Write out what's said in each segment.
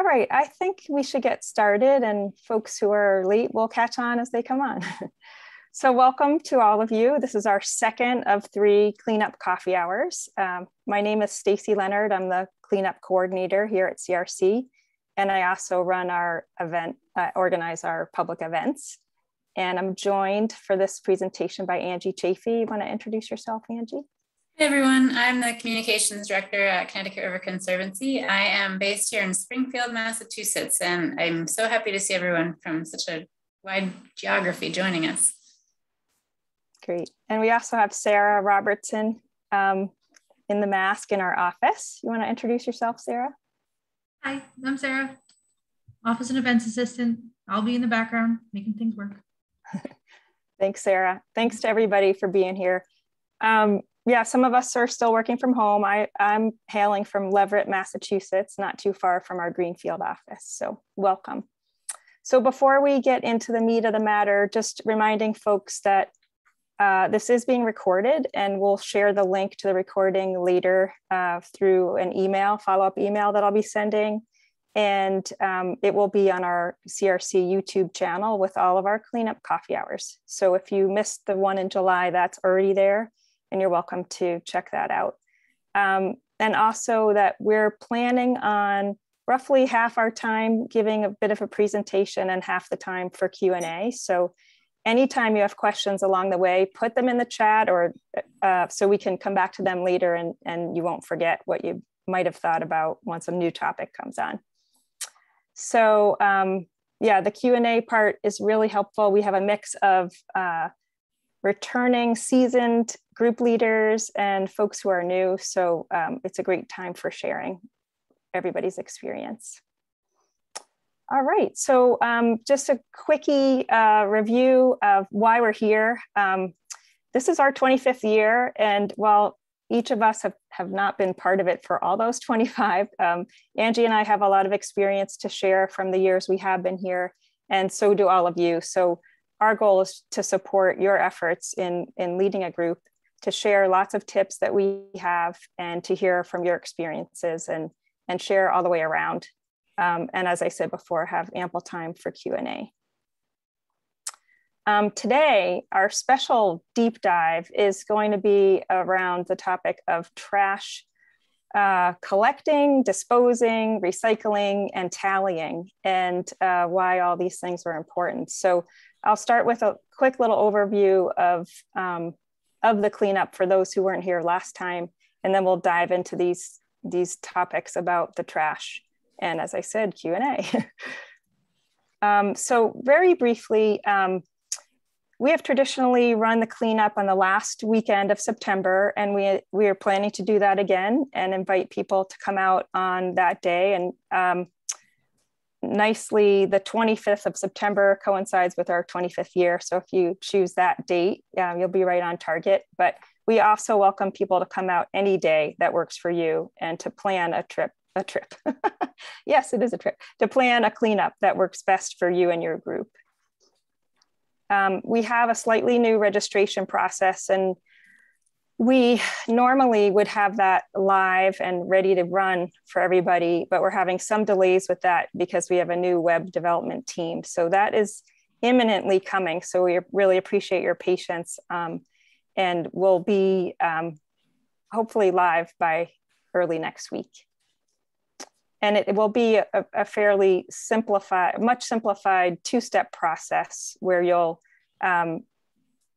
All right, I think we should get started and folks who are late will catch on as they come on. so welcome to all of you. This is our second of three cleanup coffee hours. Um, my name is Stacy Lennard. I'm the cleanup coordinator here at CRC. And I also run our event, uh, organize our public events. And I'm joined for this presentation by Angie Chaffee. You wanna introduce yourself, Angie? Hey everyone, I'm the Communications Director at Connecticut River Conservancy. I am based here in Springfield, Massachusetts, and I'm so happy to see everyone from such a wide geography joining us. Great. And we also have Sarah Robertson um, in the mask in our office. You want to introduce yourself, Sarah? Hi, I'm Sarah, Office and Events Assistant. I'll be in the background making things work. Thanks, Sarah. Thanks to everybody for being here. Um, yeah, some of us are still working from home. I, I'm hailing from Leverett, Massachusetts, not too far from our Greenfield office. So welcome. So before we get into the meat of the matter, just reminding folks that uh, this is being recorded and we'll share the link to the recording later uh, through an email, follow-up email that I'll be sending. And um, it will be on our CRC YouTube channel with all of our cleanup coffee hours. So if you missed the one in July, that's already there and you're welcome to check that out. Um, and also that we're planning on roughly half our time giving a bit of a presentation and half the time for Q&A. So anytime you have questions along the way, put them in the chat or uh, so we can come back to them later and, and you won't forget what you might have thought about once a new topic comes on. So um, yeah, the Q&A part is really helpful. We have a mix of uh, returning seasoned group leaders and folks who are new. So um, it's a great time for sharing everybody's experience. All right, so um, just a quickie uh, review of why we're here. Um, this is our 25th year, and while each of us have, have not been part of it for all those 25, um, Angie and I have a lot of experience to share from the years we have been here, and so do all of you. So our goal is to support your efforts in, in leading a group, to share lots of tips that we have, and to hear from your experiences and, and share all the way around. Um, and as I said before, have ample time for Q&A. Um, today, our special deep dive is going to be around the topic of trash uh, collecting, disposing, recycling, and tallying, and uh, why all these things are important. So I'll start with a quick little overview of, um, of the cleanup for those who weren't here last time, and then we'll dive into these, these topics about the trash. And as I said, Q&A. um, so very briefly, um, we have traditionally run the cleanup on the last weekend of September, and we, we are planning to do that again and invite people to come out on that day. And um, nicely, the 25th of September coincides with our 25th year. So if you choose that date, um, you'll be right on target. But we also welcome people to come out any day that works for you and to plan a trip. A trip. yes, it is a trip to plan a cleanup that works best for you and your group. Um, we have a slightly new registration process and we normally would have that live and ready to run for everybody, but we're having some delays with that because we have a new web development team. So that is imminently coming. So we really appreciate your patience um, and we'll be um, hopefully live by early next week. And it, will be a, a, fairly simplified, much simplified two-step process where you'll um,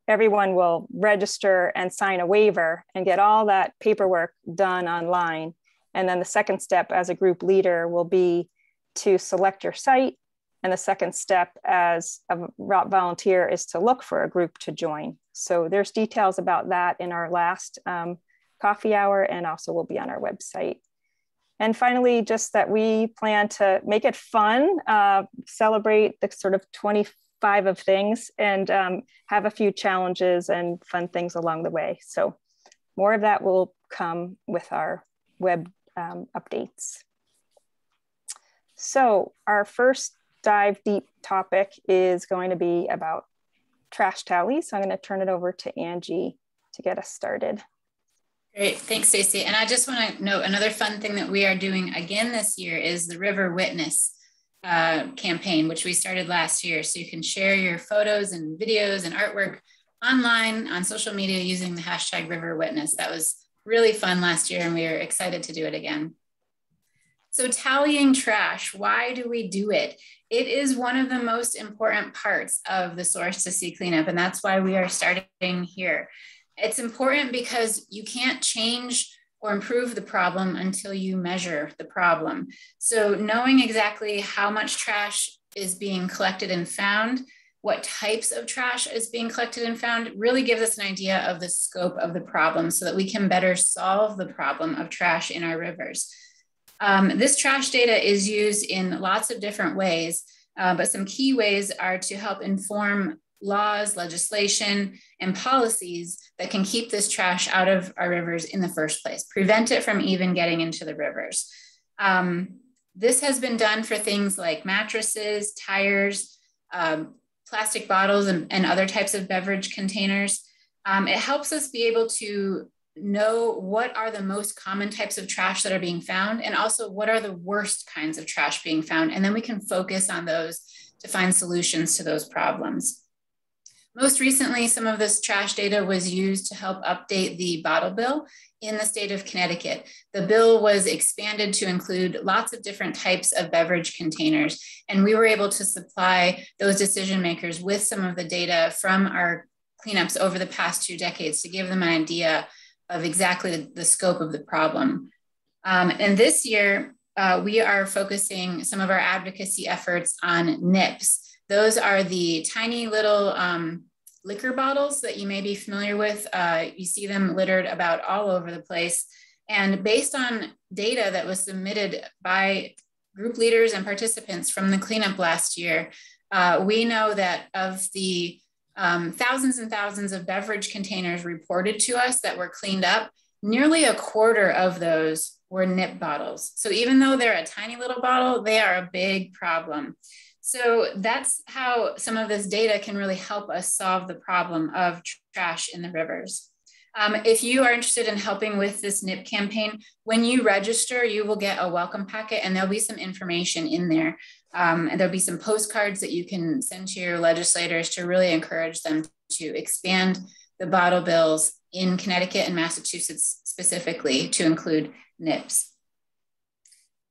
everyone will register and sign a waiver and get all that paperwork done online. And then the second step as a group leader will be to select your site. And the second step as a volunteer is to look for a group to join. So there's details about that in our last um, coffee hour and also will be on our website. And finally, just that we plan to make it fun, uh, celebrate the sort of 20 five of things and um, have a few challenges and fun things along the way. So more of that will come with our web um, updates. So our first dive deep topic is going to be about trash tally. So I'm going to turn it over to Angie to get us started. Great, thanks, Stacy. And I just want to note another fun thing that we are doing again this year is the River Witness uh, campaign, which we started last year. So you can share your photos and videos and artwork online on social media using the hashtag River Witness. That was really fun last year, and we are excited to do it again. So, tallying trash, why do we do it? It is one of the most important parts of the source to sea cleanup, and that's why we are starting here. It's important because you can't change or improve the problem until you measure the problem. So, knowing exactly how much trash is being collected and found, what types of trash is being collected and found, really gives us an idea of the scope of the problem so that we can better solve the problem of trash in our rivers. Um, this trash data is used in lots of different ways, uh, but some key ways are to help inform laws, legislation, and policies that can keep this trash out of our rivers in the first place, prevent it from even getting into the rivers. Um, this has been done for things like mattresses, tires, um, plastic bottles, and, and, other types of beverage containers. Um, it helps us be able to know what are the most common types of trash that are being found and also what are the worst kinds of trash being found. And then we can focus on those to find solutions to those problems. Most recently, some of this trash data was used to help update the bottle bill in the state of Connecticut. The bill was expanded to include lots of different types of beverage containers, and we were able to supply those decision makers with some of the data from our cleanups over the past two decades to give them an idea of exactly the scope of the problem. Um, and this year, uh, we are focusing some of our advocacy efforts on NIPS, those are the tiny little um, liquor bottles that you may be familiar with. Uh, you see them littered about all over the place. And based on data that was submitted by group leaders and participants from the cleanup last year, uh, we know that of the um, thousands and thousands of beverage containers reported to us that were cleaned up, nearly a quarter of those were nip bottles. So even though they're a tiny little bottle, they are a big problem. So that's how some of this data can really help us solve the problem of trash in the rivers. Um, if you are interested in helping with this NIP campaign, when you register, you will get a welcome packet and there'll be some information in there. Um, and there'll be some postcards that you can send to your legislators to really encourage them to expand the bottle bills in Connecticut and Massachusetts specifically to include NIPS.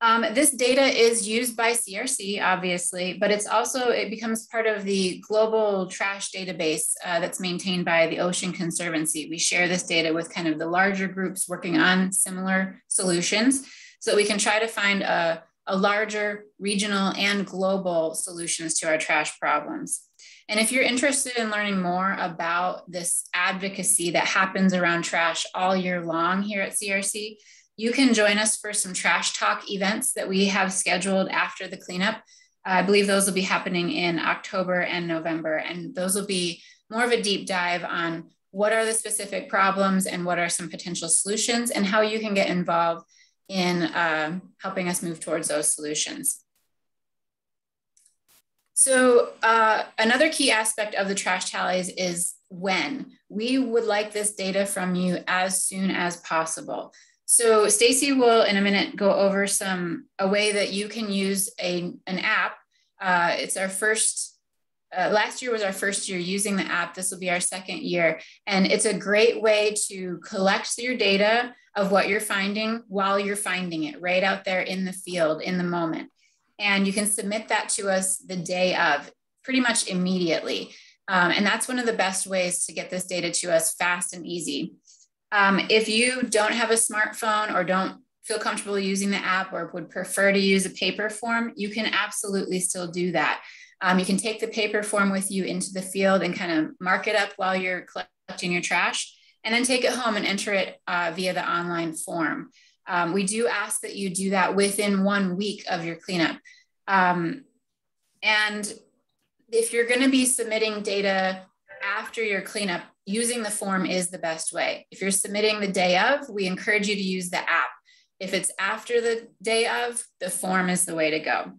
Um, this data is used by CRC, obviously, but it's also, it becomes part of the global trash database uh, that's maintained by the Ocean Conservancy. We share this data with kind of the larger groups working on similar solutions so that we can try to find a, a larger regional and global solutions to our trash problems. And if you're interested in learning more about this advocacy that happens around trash all year long here at CRC, you can join us for some trash talk events that we have scheduled after the cleanup. I believe those will be happening in October and November, and those will be more of a deep dive on what are the specific problems and what are some potential solutions and how you can get involved in uh, helping us move towards those solutions. So uh, another key aspect of the trash tallies is when. We would like this data from you as soon as possible. So Stacy will in a minute go over some a way that you can use a, an app. Uh, it's our first, uh, last year was our first year using the app. This will be our second year. And it's a great way to collect your data of what you're finding while you're finding it right out there in the field in the moment. And you can submit that to us the day of pretty much immediately. Um, and that's one of the best ways to get this data to us fast and easy. Um, if you don't have a smartphone or don't feel comfortable using the app or would prefer to use a paper form, you can absolutely still do that. Um, you can take the paper form with you into the field and kind of mark it up while you're collecting your trash, and then take it home and enter it uh, via the online form. Um, we do ask that you do that within one week of your cleanup. Um, and if you're going to be submitting data after your cleanup, using the form is the best way. If you're submitting the day of, we encourage you to use the app. If it's after the day of, the form is the way to go.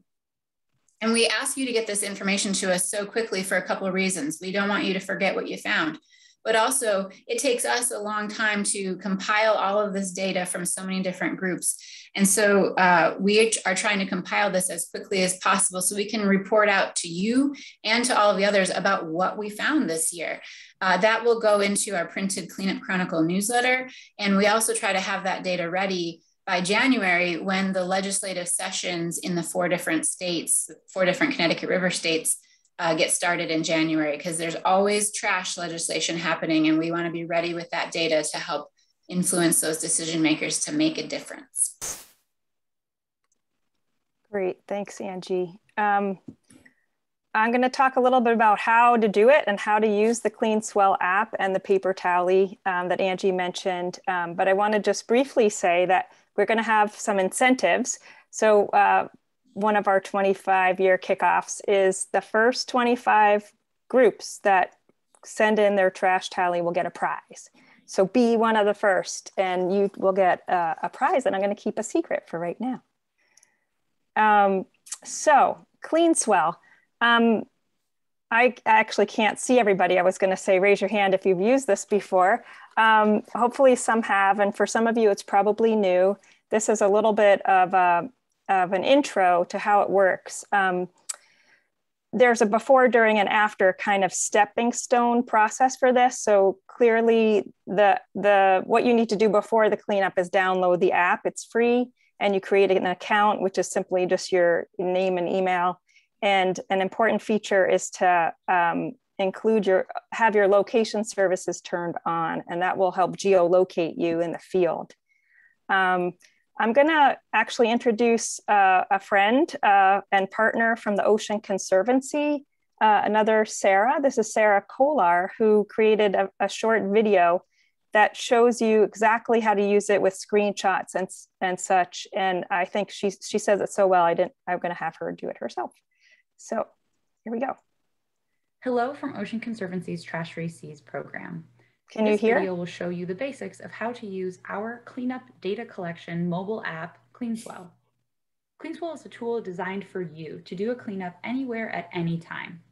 And we ask you to get this information to us so quickly for a couple of reasons. We don't want you to forget what you found. But also it takes us a long time to compile all of this data from so many different groups. And so uh, we are trying to compile this as quickly as possible so we can report out to you and to all of the others about what we found this year. Uh, that will go into our printed Cleanup Chronicle newsletter. And we also try to have that data ready by January when the legislative sessions in the four different states, four different Connecticut River states, uh, get started in January because there's always trash legislation happening, and we want to be ready with that data to help influence those decision makers to make a difference. Great, thanks, Angie. Um, I'm going to talk a little bit about how to do it and how to use the CleanSwell app and the paper tally um, that Angie mentioned. Um, but I want to just briefly say that we're going to have some incentives. So uh, one of our 25 year kickoffs is the first 25 groups that send in their trash tally will get a prize. So be one of the first and you will get a, a prize that I'm going to keep a secret for right now. Um, so CleanSwell. Um, I actually can't see everybody. I was going to say, raise your hand if you've used this before. Um, hopefully some have, and for some of you, it's probably new. This is a little bit of a of an intro to how it works. Um, there's a before, during, and after kind of stepping stone process for this. So clearly, the the what you need to do before the cleanup is download the app. It's free, and you create an account, which is simply just your name and email. And an important feature is to um, include your have your location services turned on, and that will help geolocate you in the field. Um, I'm going to actually introduce uh, a friend uh, and partner from the Ocean Conservancy, uh, another Sarah. This is Sarah Kolar, who created a, a, short video that shows you exactly how to use it with screenshots and, and such. And I think she, she says it so well, I didn't, I'm going to have her do it herself. So here we go. Hello from Ocean Conservancy's Trash Free Seas program. Can you hear? This video will show you the basics of how to use our cleanup data collection mobile app, CleanSwell. CleanSwell is a tool designed for you to do a cleanup anywhere at any time.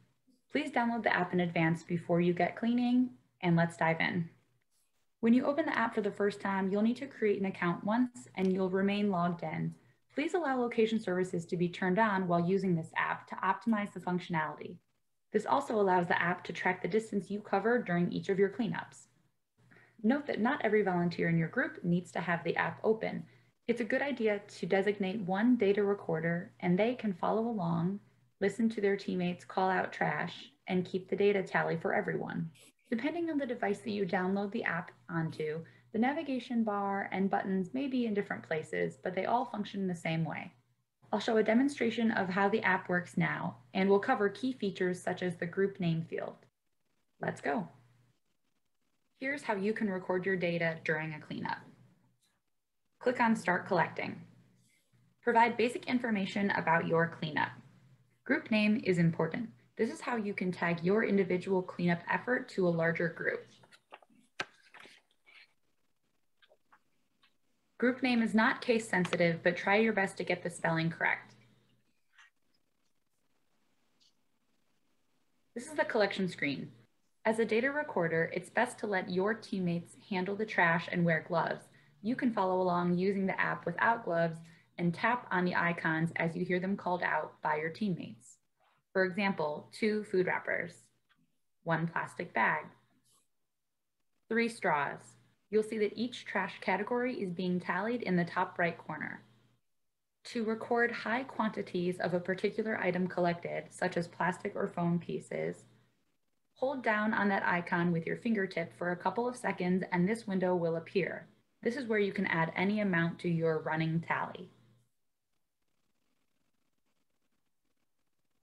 Please download the app in advance before you get cleaning, and let's dive in. When you open the app for the first time, you'll need to create an account once and you'll remain logged in. Please allow location services to be turned on while using this app to optimize the functionality. This also allows the app to track the distance you cover during each of your cleanups. Note that not every volunteer in your group needs to have the app open. It's a good idea to designate one data recorder and they can follow along, listen to their teammates call out trash, and keep the data tally for everyone. Depending on the device that you download the app onto, the navigation bar and buttons may be in different places, but they all function the same way. I'll show a demonstration of how the app works now, and we'll cover key features such as the group name field. Let's go. Here's how you can record your data during a cleanup. Click on Start Collecting. Provide basic information about your cleanup. Group name is important. This is how you can tag your individual cleanup effort to a larger group. Group name is not case sensitive, but try your best to get the spelling correct. This is the collection screen. As a data recorder, it's best to let your teammates handle the trash and wear gloves. You can follow along using the app without gloves and tap on the icons as you hear them called out by your teammates. For example, two food wrappers, one plastic bag, three straws. You'll see that each trash category is being tallied in the top right corner. To record high quantities of a particular item collected, such as plastic or foam pieces, Hold down on that icon with your fingertip for a couple of seconds and this window will appear. This is where you can add any amount to your running tally.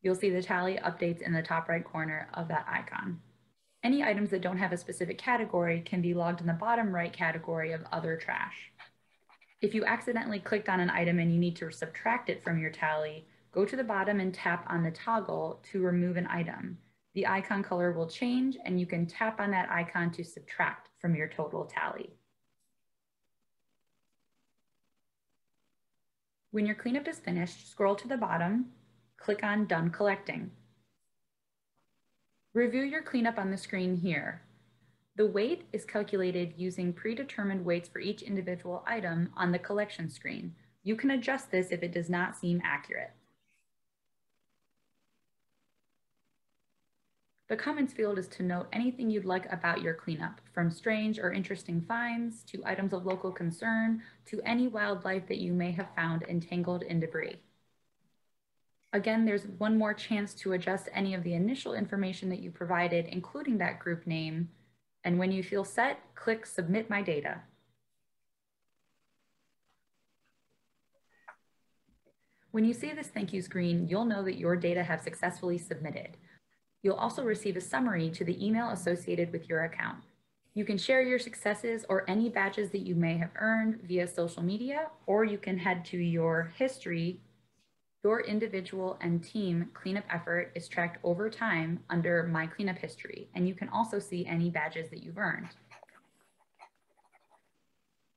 You'll see the tally updates in the top right corner of that icon. Any items that don't have a specific category can be logged in the bottom right category of other trash. If you accidentally clicked on an item and you need to subtract it from your tally, go to the bottom and tap on the toggle to remove an item the icon color will change and you can tap on that icon to subtract from your total tally. When your cleanup is finished, scroll to the bottom, click on Done Collecting. Review your cleanup on the screen here. The weight is calculated using predetermined weights for each individual item on the collection screen. You can adjust this if it does not seem accurate. The comments field is to note anything you'd like about your cleanup, from strange or interesting finds to items of local concern to any wildlife that you may have found entangled in debris. Again, there's one more chance to adjust any of the initial information that you provided, including that group name. And when you feel set, click Submit My Data. When you see this thank you screen, you'll know that your data have successfully submitted. You'll also receive a summary to the email associated with your account. You can share your successes or any badges that you may have earned via social media, or you can head to your history. Your individual and team cleanup effort is tracked over time under My Cleanup History, and you can also see any badges that you've earned.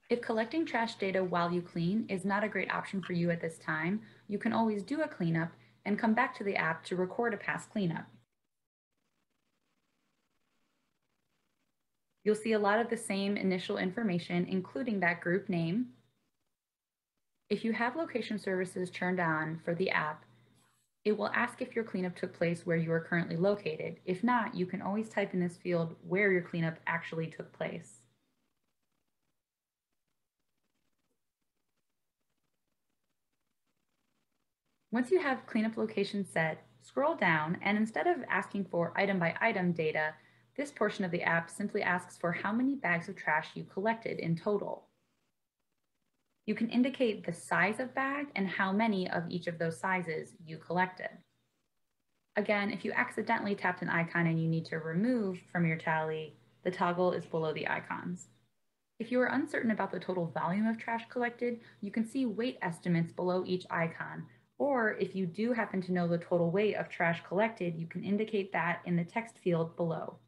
If collecting trash data while you clean is not a great option for you at this time, you can always do a cleanup and come back to the app to record a past cleanup. You'll see a lot of the same initial information, including that group name. If you have location services turned on for the app, it will ask if your cleanup took place where you are currently located. If not, you can always type in this field where your cleanup actually took place. Once you have cleanup location set, scroll down and instead of asking for item by item data, this portion of the app simply asks for how many bags of trash you collected in total. You can indicate the size of bag and how many of each of those sizes you collected. Again, if you accidentally tapped an icon and you need to remove from your tally, the toggle is below the icons. If you are uncertain about the total volume of trash collected, you can see weight estimates below each icon, or if you do happen to know the total weight of trash collected, you can indicate that in the text field below.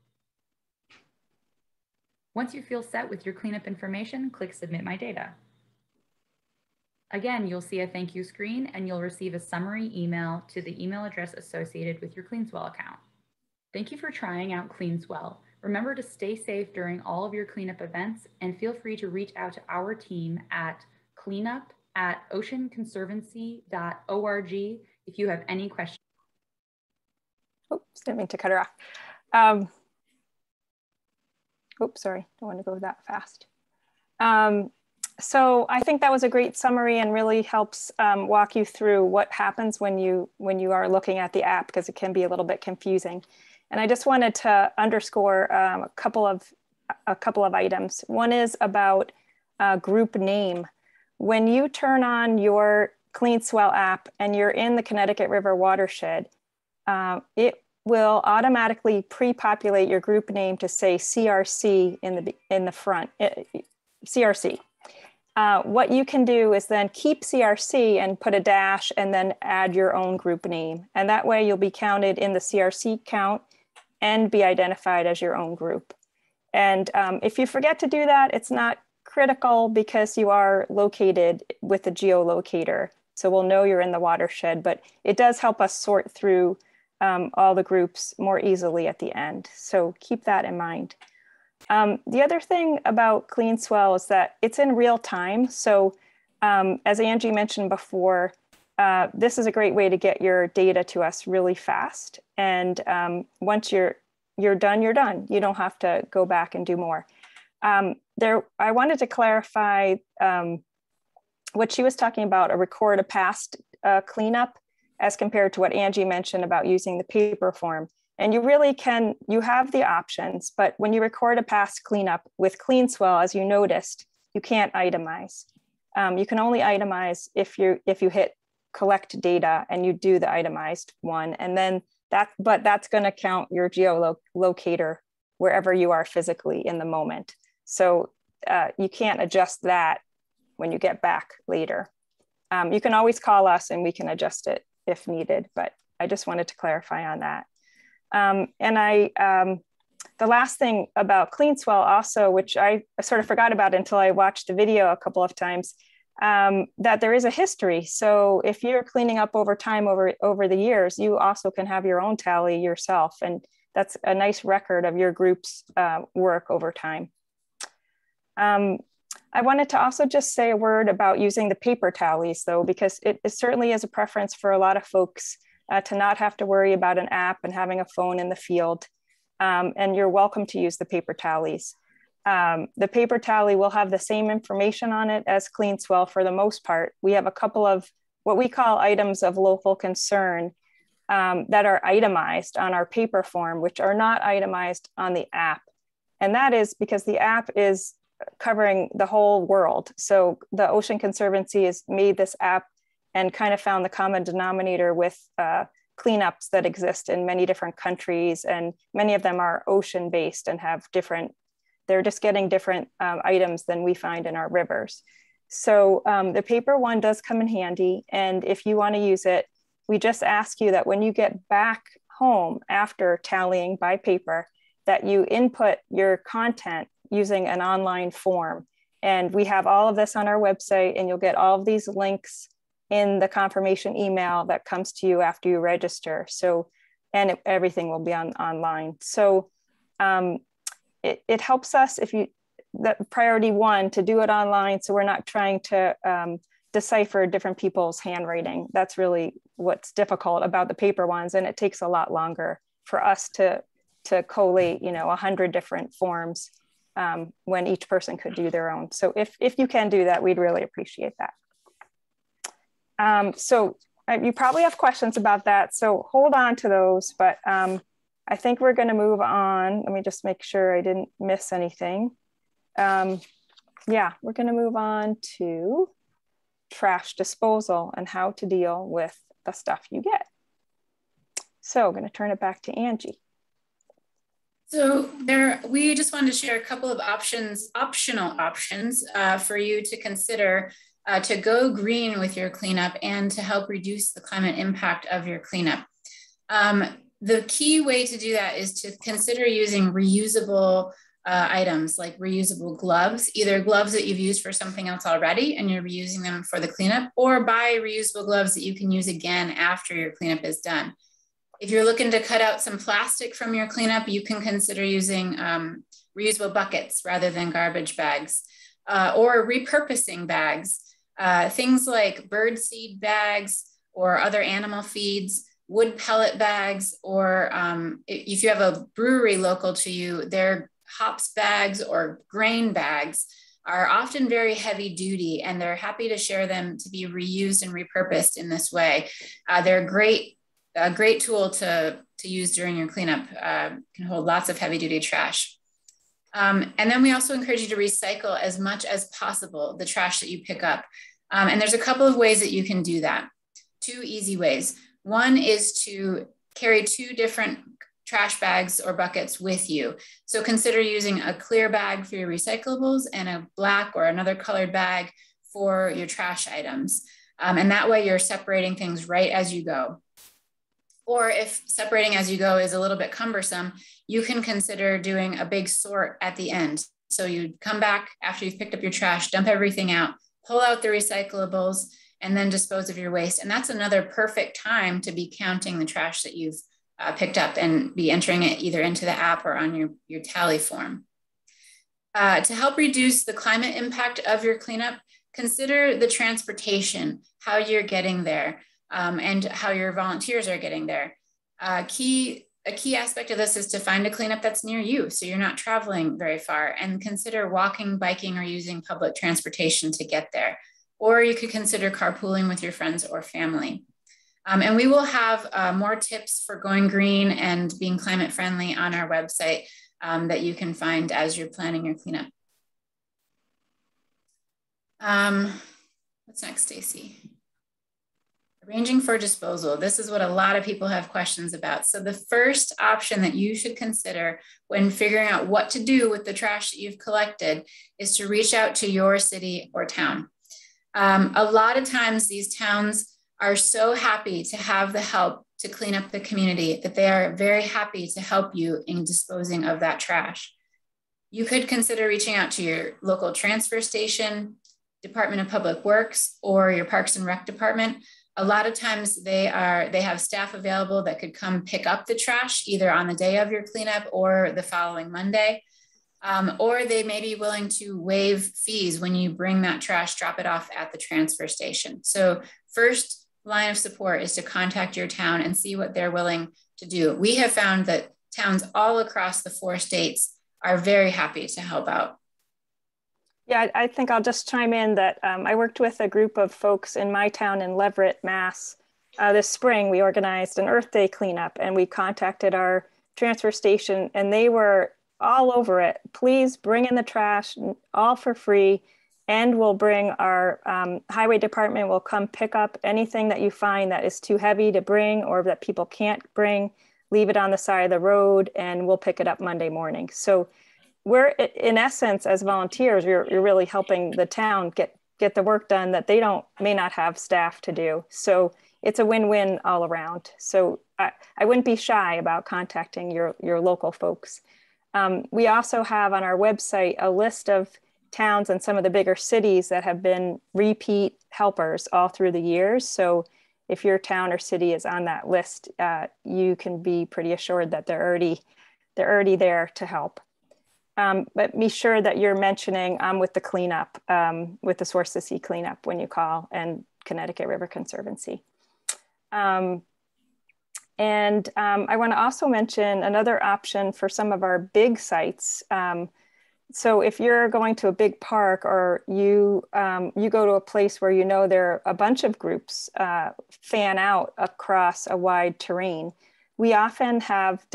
Once you feel set with your cleanup information, click Submit My Data. Again, you'll see a thank you screen and you'll receive a summary email to the email address associated with your CleanSwell account. Thank you for trying out CleanSwell. Remember to stay safe during all of your cleanup events and feel free to reach out to our team at cleanup at oceanconservancy.org if you have any questions. Oops, didn't mean to cut her off. Um, Oops, sorry, don't want to go that fast. Um, so I think that was a great summary and really helps um, walk you through what happens when you when you are looking at the app because it can be a little bit confusing. And I just wanted to underscore um, a couple of a couple of items. One is about uh, group name. When you turn on your CleanSwell app and you're in the Connecticut River watershed, uh, it will automatically pre-populate your group name to say CRC in the in the front. CRC. Uh, what you can do is then keep CRC and put a dash and then add your own group name. And that way you'll be counted in the CRC count and be identified as your own group. And um, if you forget to do that, it's not critical because you are located with the geolocator. So we'll know you're in the watershed, but it does help us sort through um, all the groups more easily at the end. So keep that in mind. Um, the other thing about CleanSwell is that it's in real time. So um, as Angie mentioned before, uh, this is a great way to get your data to us really fast. And um, once you're you're done, you're done. You don't have to go back and do more. Um, there, I wanted to clarify um, what she was talking about, a record a past uh, cleanup as compared to what Angie mentioned about using the paper form. And you really can, you have the options, but when you record a past cleanup with CleanSwell, as you noticed, you can't itemize. Um, you can only itemize if you if you hit collect data and you do the itemized one, and then that, but that's going to count your geolocator wherever you are physically in the moment. So uh, you can't adjust that when you get back later. Um, you can always call us and we can adjust it if needed, but I just wanted to clarify on that. Um, and I, um, the last thing about CleanSwell also, which I sort of forgot about until I watched the video a couple of times, um, that there is a history. So if you're cleaning up over time, over, over the years, you also can have your own tally yourself. And that's a nice record of your group's uh, work over time. Um, I wanted to also just say a word about using the paper tallies though, because it, it certainly is a preference for a lot of folks uh, to not have to worry about an app and having a phone in the field. Um, and you're welcome to use the paper tallies. Um, the paper tally will have the same information on it as CleanSwell for the most part. We have a couple of what we call items of local concern um, that are itemized on our paper form, which are not itemized on the app. And that is because the app is covering the whole world. So the Ocean Conservancy has made this app and kind of found the common denominator with uh, cleanups that exist in many different countries. And many of them are ocean based and have different they're just getting different um, items than we find in our rivers. So um, the paper one does come in handy. And if you wanna use it, we just ask you that when you get back home after tallying by paper, that you input your content using an online form. And we have all of this on our website and you'll get all of these links in the confirmation email that comes to you after you register. So, and it, everything will be on online. So um, it, it helps us if you that priority one to do it online so we're not trying to um, decipher different people's handwriting that's really what's difficult about the paper ones and it takes a lot longer for us to to collate you know a 100 different forms um, when each person could do their own so if if you can do that we'd really appreciate that um, so uh, you probably have questions about that so hold on to those but um, I think we're going to move on. Let me just make sure I didn't miss anything. Um, yeah, we're going to move on to trash disposal and how to deal with the stuff you get. So I'm going to turn it back to Angie. So there, we just wanted to share a couple of options, optional options uh, for you to consider uh, to go green with your cleanup and to help reduce the climate impact of your cleanup. Um, the key way to do that is to consider using reusable uh, items like reusable gloves, either gloves that you've used for something else already and you're reusing them for the cleanup, or buy reusable gloves that you can use again after your cleanup is done. If you're looking to cut out some plastic from your cleanup, you can consider using um, reusable buckets rather than garbage bags uh, or repurposing bags. Uh, things like bird seed bags or other animal feeds wood pellet bags, or um, if you have a brewery local to you, their hops bags or grain bags are often very heavy duty and they're happy to share them to be reused and repurposed in this way. Uh, they're great, a great tool to, to use during your cleanup, uh, can hold lots of heavy duty trash. Um, and then we also encourage you to recycle as much as possible the trash that you pick up. Um, and there's a couple of ways that you can do that. Two easy ways. One is to carry two different trash bags or buckets with you. So consider using a clear bag for your recyclables and a black or another colored bag for your trash items. Um, and that way you're separating things right as you go. Or if separating as you go is a little bit cumbersome, you can consider doing a big sort at the end. So you come back after you've picked up your trash, dump everything out, pull out the recyclables, and then dispose of your waste. And that's another perfect time to be counting the trash that you've uh, picked up and be entering it either into the app or on your, your tally form. Uh, to help reduce the climate impact of your cleanup, consider the transportation, how you're getting there, um, and how your volunteers are getting there. Uh, key, a key aspect of this is to find a cleanup that's near you, so you're not traveling very far, and consider walking, biking, or using public transportation to get there or you could consider carpooling with your friends or family. Um, and we will have uh, more tips for going green and being climate friendly on our website um, that you can find as you're planning your cleanup. Um, what's next, Stacy? Arranging for disposal. This is what a lot of people have questions about. So the first option that you should consider when figuring out what to do with the trash that you've collected is to reach out to your city or town. Um, a lot of times, these towns are so happy to have the help to clean up the community that they are very happy to help you in disposing of that trash. You could consider reaching out to your local transfer station, Department of Public Works, or your Parks and Rec department. A lot of times they are they have staff available that could come pick up the trash either on the day of your cleanup or the following Monday. Um, or they may be willing to waive fees when you bring that trash, drop it off at the transfer station. So first line of support is to contact your town and see what they're willing to do. We have found that towns all across the four states are very happy to help out. Yeah, I think I'll just chime in that um, I worked with a group of folks in my town in Leverett, Mass. Uh, this spring, we organized an Earth Day cleanup and we contacted our transfer station and they were all over it. Please bring in the trash, all for free. And we'll bring our um, highway department will come pick up anything that you find that is too heavy to bring or that people can't bring. Leave it on the side of the road and we'll pick it up Monday morning. So we're in essence as volunteers you're, you're really helping the town get get the work done that they don't may not have staff to do. So it's a win-win all around. So i, I wouldn't be shy about contacting your your local folks. Um, we also have on our website a list of towns and some of the bigger cities that have been repeat helpers all through the years. So if your town or city is on that list uh, you can be pretty assured that they're already they're already there to help um, but be sure that you're mentioning um, with the cleanup, um, with the Source to Sea cleanup when you call and Connecticut River Conservancy. Um, and um, I want to also mention another option for some of our big sites. Um, so if you're going to a big park or you you go to a place where you know there are a bunch of groups uh, fan out across a wide terrain, we often have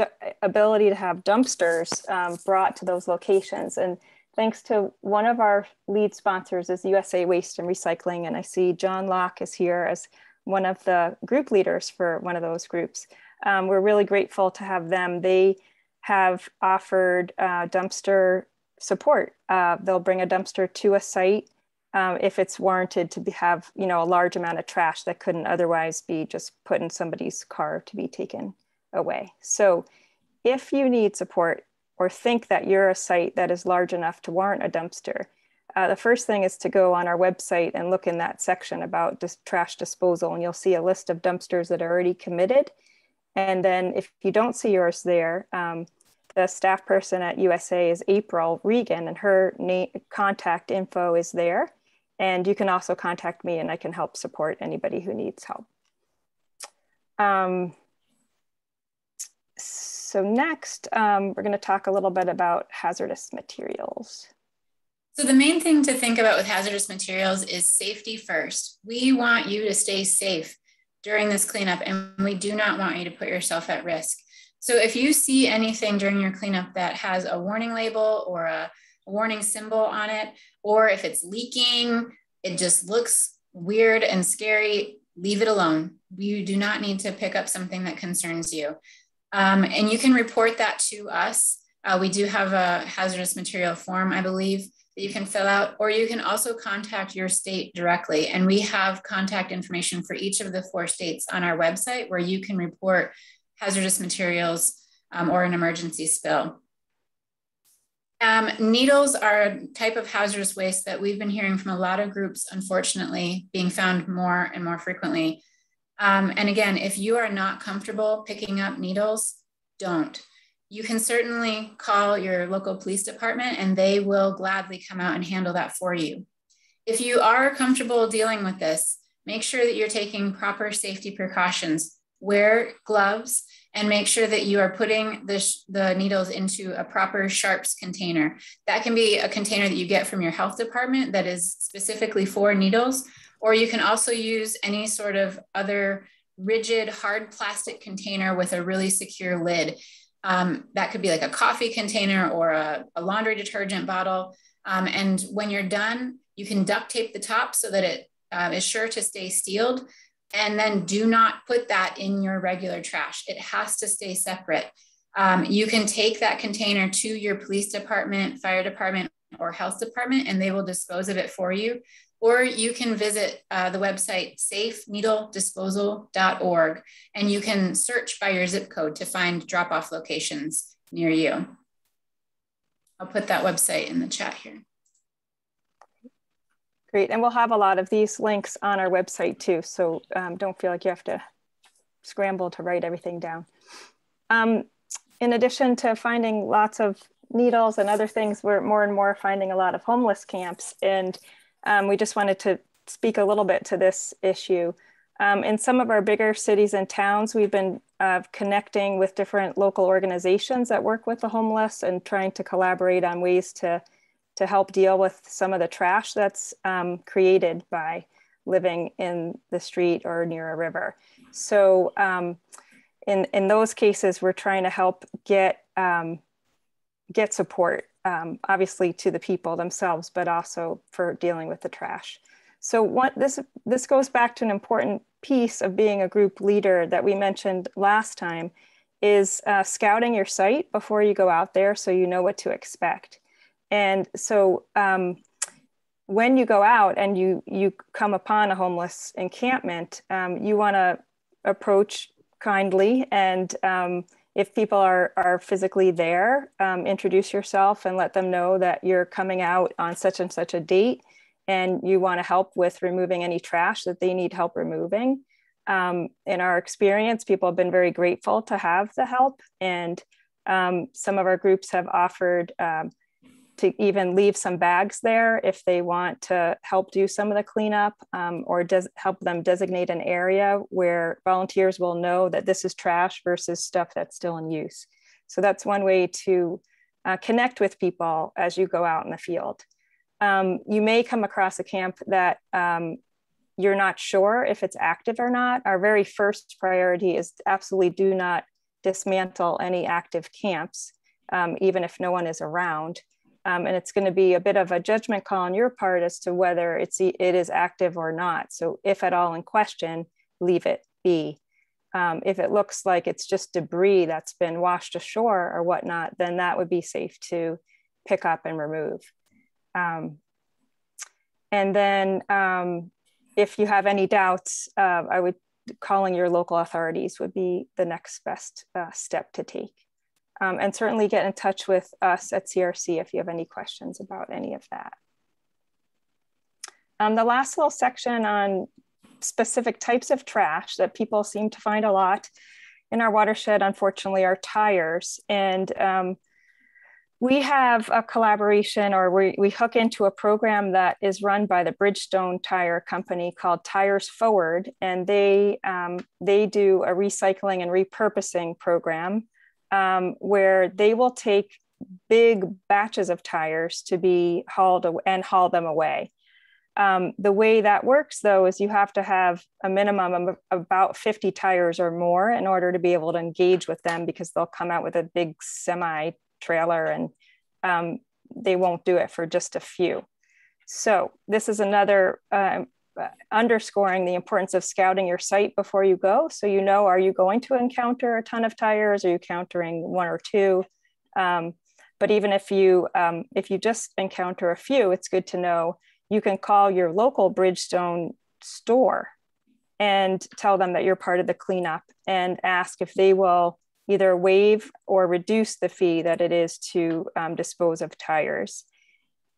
ability to have dumpsters um, brought to those locations. And thanks to one of our lead sponsors is USA Waste and Recycling. And I see John Locke is here as one of the group leaders for one of those groups. Um, we're really grateful to have them. They have offered uh, dumpster support. Uh, they'll bring a dumpster to a site um, if it's warranted to be, have you know a large amount of trash that couldn't otherwise be just put in somebody's car to be taken away. So if you need support or think that you're a site that is large enough to warrant a dumpster, uh, the first thing is to go on our website and look in that section about dis trash disposal, and you'll see a list of dumpsters that are already committed. And then if you don't see yours there, um, the staff person at USA is April Regan, and her contact info is there. And you can also contact me, and I can help support anybody who needs help. Um, so next, um, we're going to talk a little bit about hazardous materials. So the main thing to think about with hazardous materials is safety first. We want you to stay safe during this cleanup and we do not want you to put yourself at risk. So if you see anything during your cleanup that has a warning label or a, a warning symbol on it, or if it's leaking, it just looks weird and scary, leave it alone. You do not need to pick up something that concerns you. Um, and you can report that to us. Uh, we do have a hazardous material form, I believe, that you can fill out, or you can also contact your state directly. And we have contact information for each of the four states on our website where you can report hazardous materials um, or an emergency spill. Um, needles are a type of hazardous waste that we've been hearing from a lot of groups, unfortunately, being found more and more frequently. Um, and again, if you are not comfortable picking up needles, don't. You can certainly call your local police department and they will gladly come out and handle that for you. If you are comfortable dealing with this, make sure that you're taking proper safety precautions. Wear gloves and make sure that you are putting the, the needles into a proper sharps container. That can be a container that you get from your health department that is specifically for needles, or you can also use any sort of other rigid hard plastic container with a really secure lid. Um, that could be like a coffee container or a, a laundry detergent bottle. Um, and when you're done, you can duct tape the top so that it uh, is sure to stay sealed. And then do not put that in your regular trash. It has to stay separate. Um, you can take that container to your police department, fire department, or health department, and they will dispose of it for you or you can visit uh, the website safeneedledisposal.org and you can search by your zip code to find drop off locations near you. I'll put that website in the chat here. Great, and we'll have a lot of these links on our website too, so um, don't feel like you have to scramble to write everything down. Um, in addition to finding lots of needles and other things, we're more and more finding a lot of homeless camps, and um, we just wanted to speak a little bit to this issue. Um, in some of our bigger cities and towns, we've been uh, connecting with different local organizations that work with the homeless and trying to collaborate on ways to to help deal with some of the trash that's um, created by living in the street or near a river. So um, in, in those cases, we're trying to help get, um, get support, um, obviously to the people themselves, but also for dealing with the trash. So what this, this goes back to an important piece of being a group leader that we mentioned last time is uh, scouting your site before you go out there so you know what to expect. And so um, when you go out and you you come upon a homeless encampment, um, you want to approach kindly and um, if people are are physically there, um, introduce yourself and let them know that you're coming out on such and such a date and you want to help with removing any trash that they need help removing. Um, in our experience, people have been very grateful to have the help and um, some of our groups have offered um, to even leave some bags there if they want to help do some of the cleanup um, or does help them designate an area where volunteers will know that this is trash versus stuff that's still in use. So that's one way to uh, connect with people as you go out in the field. Um, you may come across a camp that um, you're not sure if it's active or not. Our very first priority is absolutely do not dismantle any active camps, um, even if no one is around. Um, and it's going to be a bit of a judgment call on your part as to whether it's it is active or not. So if at all in question, leave it be. Um, if it looks like it's just debris that's been washed ashore or whatnot, then that would be safe to pick up and remove. Um, and then um, if you have any doubts, uh, I would calling your local authorities would be the next best uh, step to take. Um, and certainly get in touch with us at CRC if you have any questions about any of that. Um, the last little section on specific types of trash that people seem to find a lot in our watershed, unfortunately, are tires. And um, we have a collaboration or we, we hook into a program that is run by the Bridgestone Tire Company called Tires4ward. And they, um, they do a recycling and repurposing program um, where they will take big batches of tires to be hauled and haul them away. Um, the way that works though is you have to have a minimum of about 50 tires or more in order to be able to engage with them because they'll come out with a big semi trailer and um, they won't do it for just a few. So this is another uh, underscoring the importance of scouting your site before you go. So you know, are you going to encounter a ton of tires? Are you encountering one or two? Um, but even if you um, if you just encounter a few, it's good to know you can call your local Bridgestone store and tell them that you're part of the cleanup and ask if they will either waive or reduce the fee that it is to um, dispose of tires.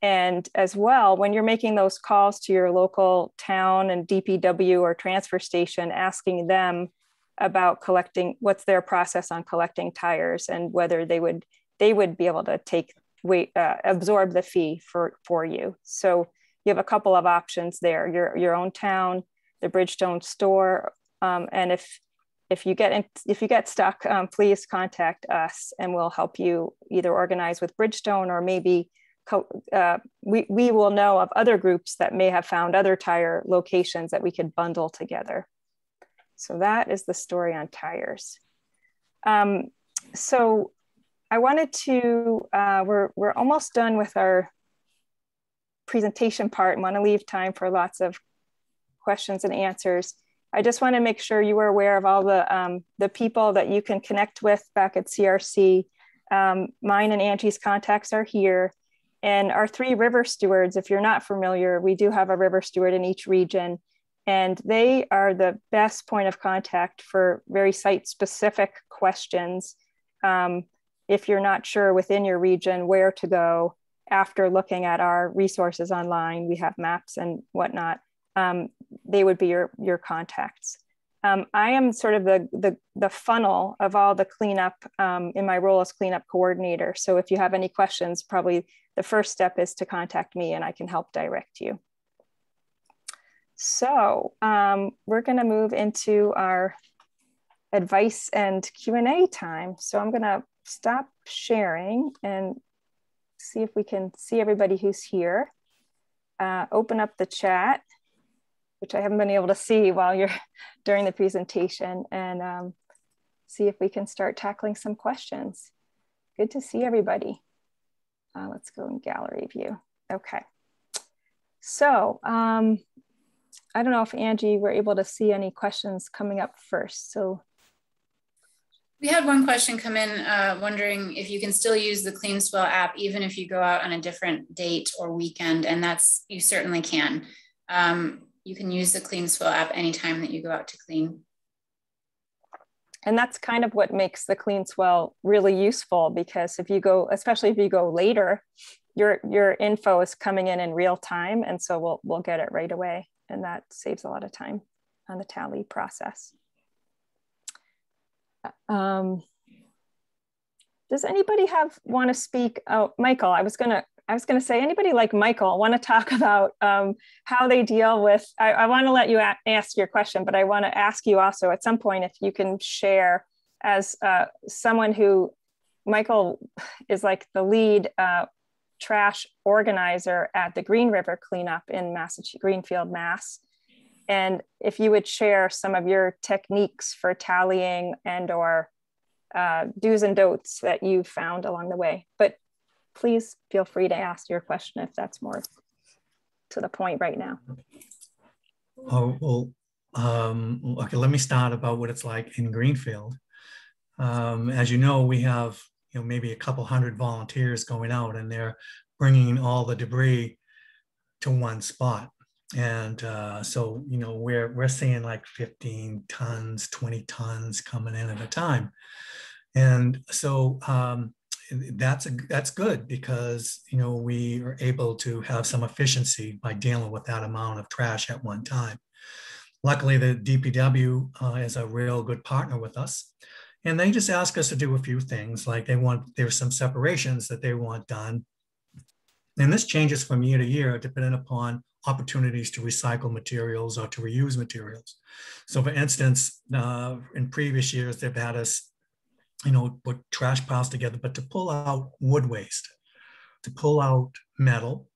And as well, when you're making those calls to your local town and DPW or transfer station, asking them about collecting what's their process on collecting tires and whether they would they would be able to take wait uh, absorb the fee for for you. So you have a couple of options there: your your own town, the Bridgestone store, um, and if if you get in, if you get stuck, um, please contact us and we'll help you either organize with Bridgestone or maybe uh, we, we will know of other groups that may have found other tire locations that we could bundle together. So that is the story on tires. Um, so I wanted to, uh, we're, we're almost done with our presentation part and want to leave time for lots of questions and answers. I just want to make sure you are aware of all the, um, the people that you can connect with back at CRC. Um, mine and Angie's contacts are here. And our three river stewards, if you're not familiar, we do have a river steward in each region, and they are the best point of contact for very site specific questions. Um, if you're not sure within your region where to go, after looking at our resources online, we have maps and whatnot, um, they would be your, your contacts. Um, I am sort of the, the, the, funnel of all the cleanup um, in my role as cleanup coordinator. So if you have any questions, probably the first step is to contact me and I can help direct you. So um, we're gonna move into our advice and Q&A time. So I'm gonna stop sharing and see if we can see everybody who's here. Uh, open up the chat which I haven't been able to see while you're during the presentation and um, see if we can start tackling some questions. Good to see everybody. Uh, let's go in gallery view. Okay. So um, I don't know if Angie were able to see any questions coming up first. So we had one question come in uh, wondering if you can still use the CleanSwell app even if you go out on a different date or weekend, and that's you certainly can. Um, you can use the CleanSwell app anytime that you go out to clean. And that's kind of what makes the CleanSwell really useful because if you go, especially if you go later, your your info is coming in in real time, and so we'll we'll get it right away, and that saves a lot of time on the tally process. Um, does anybody have want to speak? Oh, Michael, I was gonna I was going to say, anybody like Michael want to talk about um, how they deal with? I, I want to let you ask your question, but I want to ask you also at some point if you can share as uh, someone who, Michael is like the lead uh, trash organizer at the Green River cleanup in Massachusetts, Greenfield, Mass. And if you would share some of your techniques for tallying and or uh, do's and don'ts that you found along the way. But please feel free to ask your question if that's more to the point right now. Oh, well, um, okay, let me start about what it's like in Greenfield. Um, as you know, we have you know maybe a couple hundred volunteers going out and they're bringing all the debris to one spot. And uh, so, you know, we're, we're seeing like 15 tons, 20 tons coming in at a time. And so um, that's a, that's good because you know we are able to have some efficiency by dealing with that amount of trash at one time. Luckily, the DPW uh, is a real good partner with us, and they just ask us to do a few things. Like they want there's some separations that they want done, and this changes from year to year depending upon opportunities to recycle materials or to reuse materials. So, for instance, uh, in previous years, they've had us you know, put trash piles together, but to pull out wood waste, to pull out metal,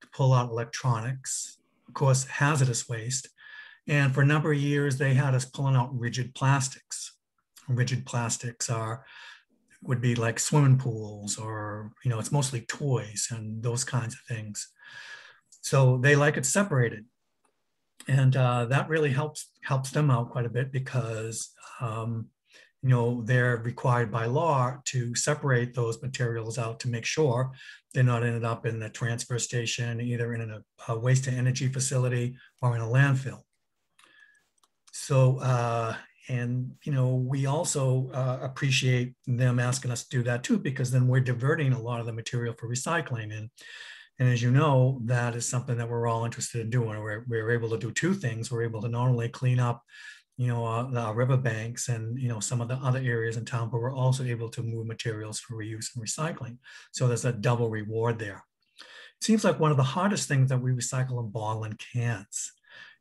to pull out electronics, of course, hazardous waste. And for a number of years, they had us pulling out rigid plastics. Rigid plastics are would be like swimming pools or you know it's mostly toys and those kinds of things so they like it separated and uh, that really helps helps them out quite a bit because um, you know, they're required by law to separate those materials out to make sure they're not ended up in the transfer station, either in a, a waste to energy facility or in a landfill. So, uh, and you know, we also uh, appreciate them asking us to do that too, because then we're diverting a lot of the material for recycling. And and as you know, that is something that we're all interested in doing. We're, we're able to do two things. We're able to not only clean up you know, uh, the riverbanks and, you know, some of the other areas in town, but we're also able to move materials for reuse and recycling. So there's a double reward there. It seems like one of the hardest things that we recycle in bottle and cans.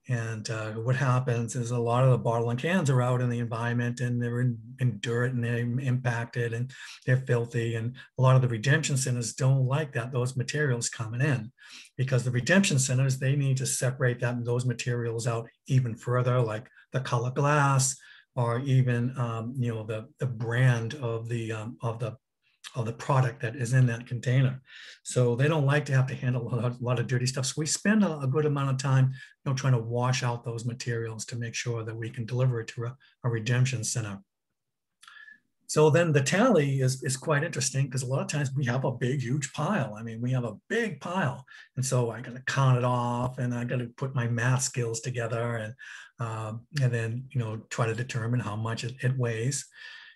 And uh, what happens is a lot of the bottle and cans are out in the environment and they're in, in dirt and they're impacted and they're filthy. And a lot of the redemption centers don't like that, those materials coming in because the redemption centers, they need to separate that those materials out even further, like the color glass or even, um, you know, the, the brand of the, um, of the of the product that is in that container. So they don't like to have to handle a lot, a lot of dirty stuff. So we spend a, a, good amount of time you know, trying to wash out those materials to make sure that we can deliver it to a, a redemption center. So then the tally is, is quite interesting because a lot of times we have a big, huge pile. I mean, we have a big pile. And so I got to count it off and I got to put my math skills together and, um, and then, you know, try to determine how much it, it weighs.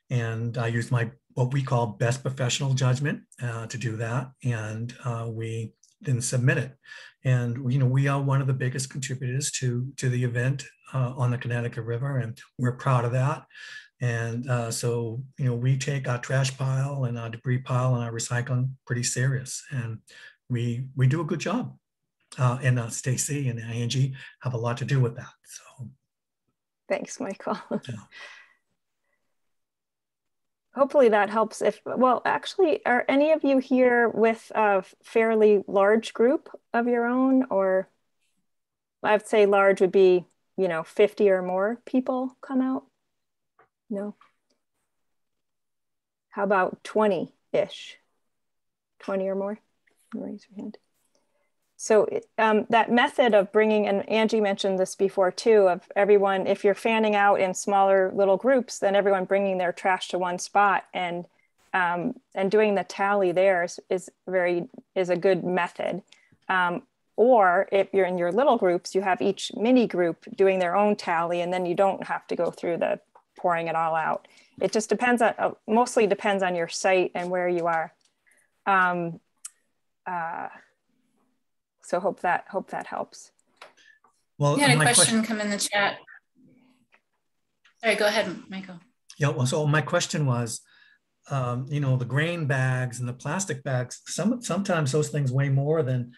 and I used my what we call best professional judgment uh, to do that, and uh, we then submit it. And you know, we are one of the biggest contributors to to the event uh, on the Connecticut River, and we're proud of that. And uh, so, you know, we take our trash pile and our debris pile and our recycling pretty serious, and we we do a good job. Uh, and uh, Stacy and Angie have a lot to do with that. So, thanks, Michael. Yeah. Hopefully that helps. If well, actually, are any of you here with a fairly large group of your own, or I'd say large would be you know 50 or more people come out? No. How about 20 ish? 20 or more? Raise your hand. So um, that method of bringing, and Angie mentioned this before too, of everyone, if you're fanning out in smaller little groups, then everyone bringing their trash to one spot and um, and doing the tally there is, is very is a good method. Um, or if you're in your little groups, you have each mini group doing their own tally, and then you don't have to go through the pouring it all out. It just depends on, uh, mostly depends on your site and where you are. Um, uh, so hope that, hope that helps. Well, we had a question, question come in the chat. Sorry, go ahead, Michael. Yeah, well, so my question was, um, you know, the grain bags and the plastic bags, some, sometimes those things weigh more than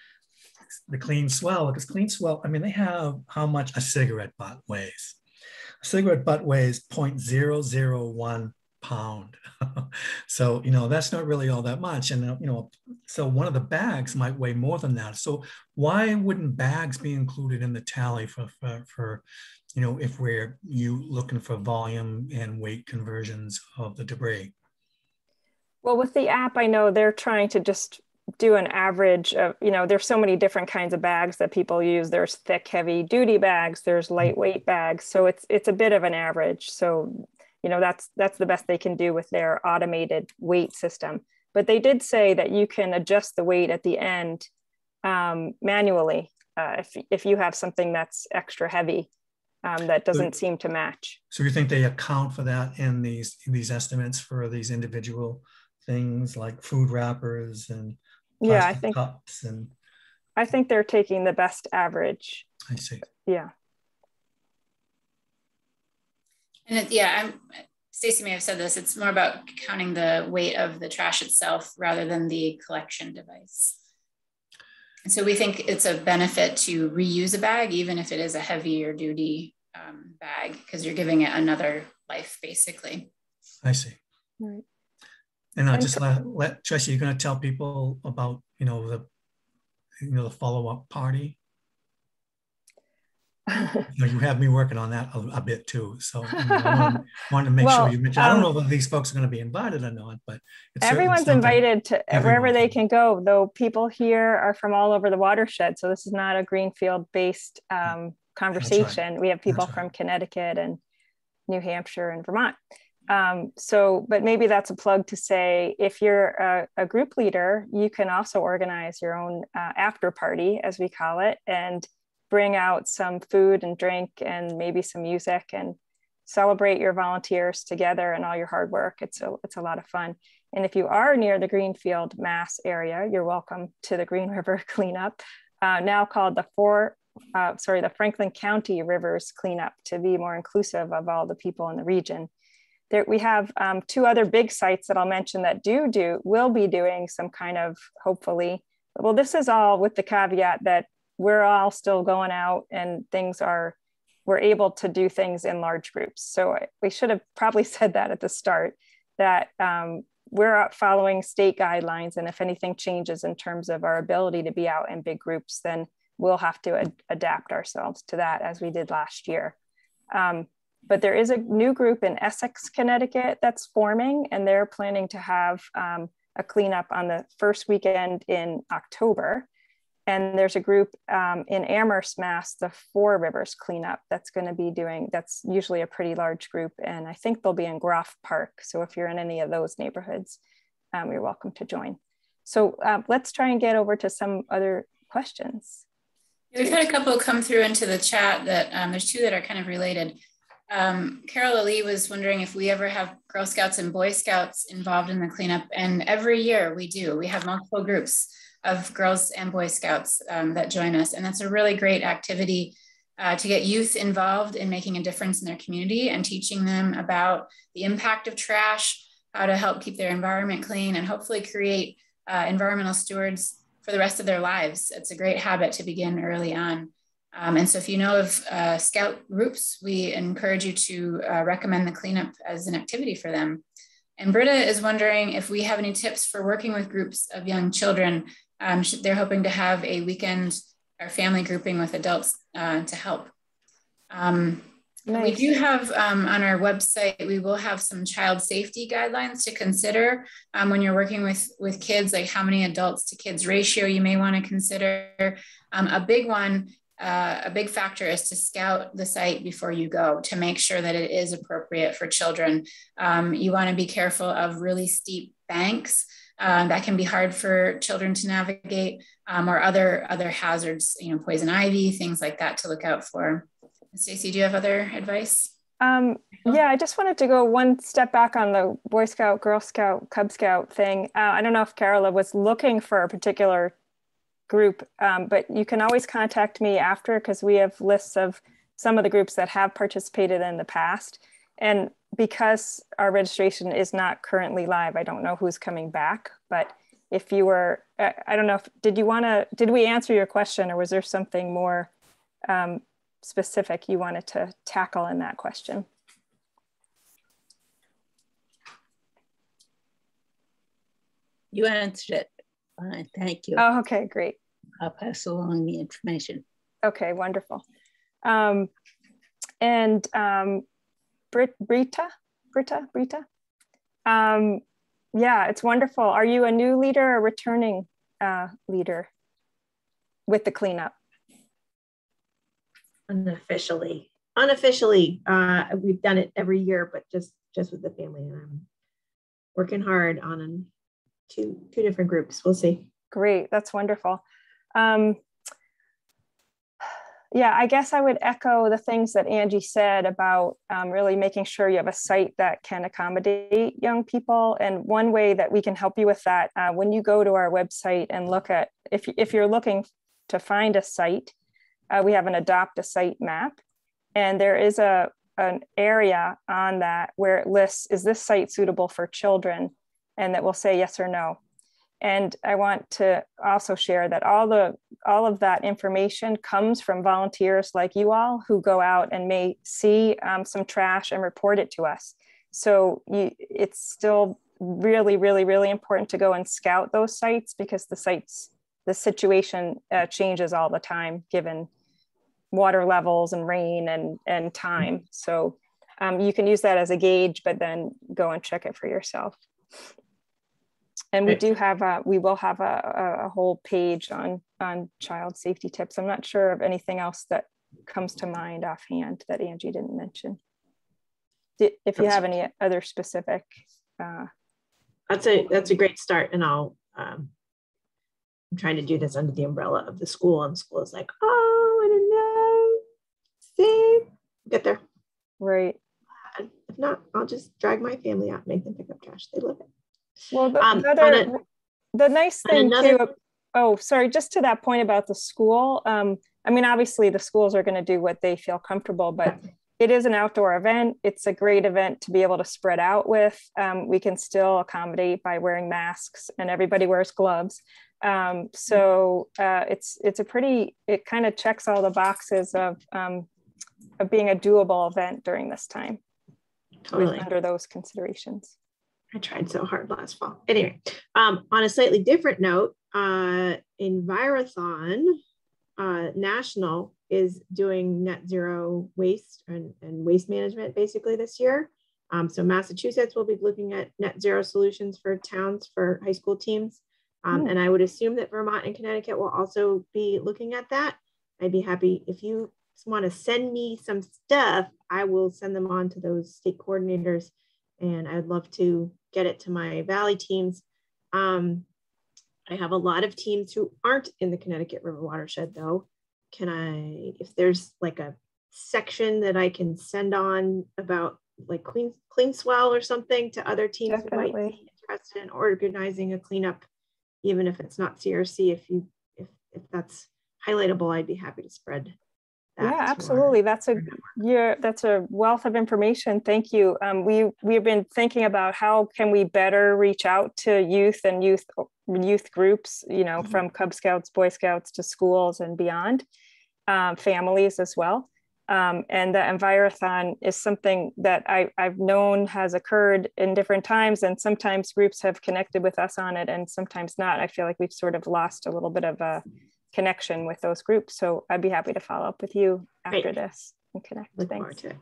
the CleanSwell because CleanSwell, I mean, they have how much a cigarette butt weighs A cigarette butt weighs 0.001 pound. so, you know, that's not really all that much. And, uh, you know, so one of the bags might weigh more than that. So why wouldn't bags be included in the tally for, for, for you know, if we're you looking for volume and weight conversions of the debris? Well, with the app, I know they're trying to just do an average of you know there's so many different kinds of bags that people use there's thick heavy duty bags there's mm-hmm. lightweight bags so it's it's a bit of an average so you know that's that's the best they can do with their automated weight system. But they did say that you can adjust the weight at the end um, manually uh, if, if you have something that's extra heavy um, that doesn't so, seem to match. So you think they account for that in these these estimates for these individual things like food wrappers and yeah i think cups and i think they're taking the best average. I see. Yeah and it, yeah i'm stacy may have said this it's more about counting the weight of the trash itself rather than the collection device. And so we think it's a benefit to reuse a bag even if it is a heavier duty um, bag because you're giving it another life basically. I see. Right. And I'll just let, let Tracy, you're going to tell people about, you know, the, you know, the follow-up party. you, know, you have me working on that a, a bit too. So you know, I wanted, wanted, to make well, sure you mentioned, I don't know um, if these folks are going to be invited or not, but everyone's invited to everyone. wherever they can go, though people here are from all over the watershed. So this is not a Greenfield based um, conversation. Right. We have people from Connecticut and New Hampshire and Vermont. Um, so, but maybe that's a plug to say if you're a, a group leader, you can also organize your own uh, after party, as we call it, and bring out some food and drink and maybe some music and celebrate your volunteers together and all your hard work. It's a, it's a lot of fun. And if you are near the Greenfield, Mass area, you're welcome to the Green River Cleanup, uh, now called the Four, uh, sorry, the Franklin County Rivers Cleanup to be more inclusive of all the people in the region there, we have um, two other big sites that I'll mention that do do will be doing some kind of hopefully. Well, this is all with the caveat that we're all still going out and things are we're able to do things in large groups. So we should have probably said that at the start that um, we're following state guidelines, and if anything changes in terms of our ability to be out in big groups, then we'll have to ad adapt ourselves to that as we did last year. Um, but there is a new group in Essex, Connecticut that's forming, and they're planning to have um, a cleanup on the first weekend in October. And there's a group um, in Amherst, Mass, the Four Rivers cleanup that's going to be doing, that's usually a pretty large group. And I think they'll be in Groff Park. So if you're in any of those neighborhoods, um, you're welcome to join. So uh, let's try and get over to some other questions. We've had a couple come through into the chat that um, there's two that are kind of related. Um, Carol Ali was wondering if we ever have Girl Scouts and Boy Scouts involved in the cleanup. And every year we do. We have multiple groups of girls and Boy Scouts um, that join us. And that's a really great activity uh, to get youth involved in making a difference in their community and teaching them about the impact of trash, how to help keep their environment clean, and hopefully create uh, environmental stewards for the rest of their lives. It's a great habit to begin early on. Um, and so if you know of uh, scout groups, we encourage you to uh, recommend the cleanup as an activity for them. And Britta is wondering if we have any tips for working with groups of young children. Um, they're hoping to have a weekend or family grouping with adults uh, to help. Um, nice. We do have um, on our website, we will have some child safety guidelines to consider um, when you're working with, with kids, like how many adults to kids ratio you may want to consider. Um, a big one uh, a big factor is to scout the site before you go to make sure that it is appropriate for children. Um, you want to be careful of really steep banks. Uh, that can be hard for children to navigate um, or other other hazards, you know, poison ivy, things like that to look out for. Stacy, do you have other advice? Um, yeah, I just wanted to go one step back on the Boy Scout, Girl Scout, Cub Scout thing. Uh, I don't know if Carola was looking for a particular group, um, but you can always contact me after because we have lists of some of the groups that have participated in the past. And because our registration is not currently live, I don't know who's coming back, but if you were, I don't know, if, did you want to, did we answer your question or was there something more um, specific you wanted to tackle in that question? You answered it. Fine, thank you. Oh, okay, great. I'll pass along the information. Okay, wonderful. Um, and um, Brit, Brita, Brita, Brita. Um, yeah, it's wonderful. Are you a new leader or returning uh, leader with the cleanup? Unofficially, unofficially, uh, we've done it every year, but just just with the family, and I'm working hard on two two different groups. We'll see. Great, that's wonderful. Um, yeah, I guess I would echo the things that Angie said about um, really making sure you have a site that can accommodate young people. And one way that we can help you with that, uh, when you go to our website and look at, if, if you're looking to find a site, uh, we have an adopt a site map. And there is a, an area on that where it lists, is this site suitable for children? And that will say yes or no. And I want to also share that all the all of that information comes from volunteers like you all who go out and may see um, some trash and report it to us. So you, it's still really, really, really important to go and scout those sites because the sites, the situation uh, changes all the time given water levels and rain and, and time. So um, you can use that as a gauge, but then go and check it for yourself. And we do have a, we will have a, a whole page on, on child safety tips. I'm not sure of anything else that comes to mind offhand that Angie didn't mention. If you have any other specific. Uh, that's a, that's a great start. And I'll, um, I'm trying to do this under the umbrella of the school and the school is like, oh, I don't know. See, get there. Right. If not, I'll just drag my family out and make them pick up trash. They love it. Well, the, um, other, a, the nice thing another, too. Oh, sorry. Just to that point about the school. Um, I mean, obviously, the schools are going to do what they feel comfortable, but it is an outdoor event. It's a great event to be able to spread out with. Um, we can still accommodate by wearing masks, and everybody wears gloves. Um, so uh, it's it's a pretty. It kind of checks all the boxes of um, of being a doable event during this time. Totally. under those considerations. I tried so hard last fall. Anyway, um, on a slightly different note, uh, Envirothon uh, National is doing net zero waste and, and waste management basically this year. Um, so Massachusetts will be looking at net zero solutions for towns for high school teams. Um, mm. And I would assume that Vermont and Connecticut will also be looking at that. I'd be happy if you want to send me some stuff, I will send them on to those state coordinators and I'd love to get it to my Valley teams. Um, I have a lot of teams who aren't in the Connecticut River watershed though. Can I, if there's like a section that I can send on about like clean CleanSwell or something to other teams who might be interested in organizing a cleanup, even if it's not CRC. If you if if that's highlightable, I'd be happy to spread. That Yeah, absolutely. That's a yeah, that's a wealth of information. Thank you. Um, we we've been thinking about how can we better reach out to youth and youth youth groups. You know, Mhm. from Cub Scouts, Boy Scouts to schools and beyond, um, families as well. Um, and the Envirothon is something that I, I've known has occurred in different times, and sometimes groups have connected with us on it, and sometimes not. I feel like we've sort of lost a little bit of a connection with those groups. So I'd be happy to follow up with you after Great. this and connect. Look forward Thanks. to it.